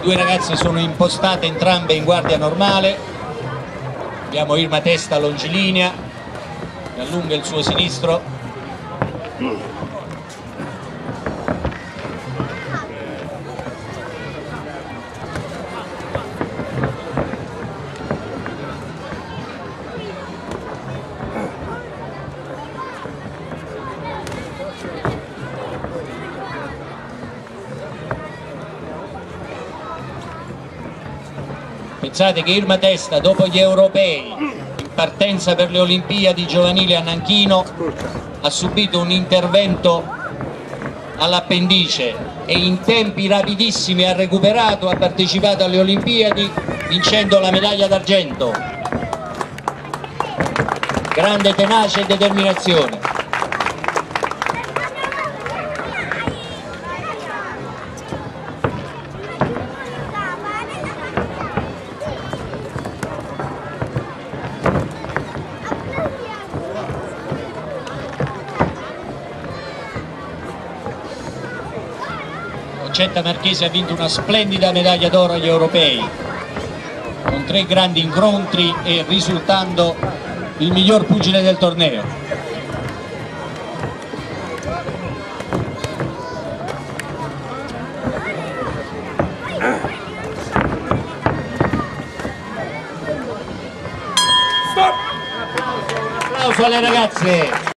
due ragazze sono impostate entrambe in guardia normale. Abbiamo Irma Testa longilinea che allunga il suo sinistro Pensate che Irma Testa dopo gli europei in partenza per le Olimpiadi giovanili a Nanchino ha subito un intervento all'appendice e in tempi rapidissimi ha recuperato, ha partecipato alle Olimpiadi vincendo la medaglia d'argento. Grande tenacia e determinazione. 100 Marchese ha vinto una splendida medaglia d'oro agli europei con tre grandi incontri e risultando il miglior pugile del torneo Stop! Un applauso alle ragazze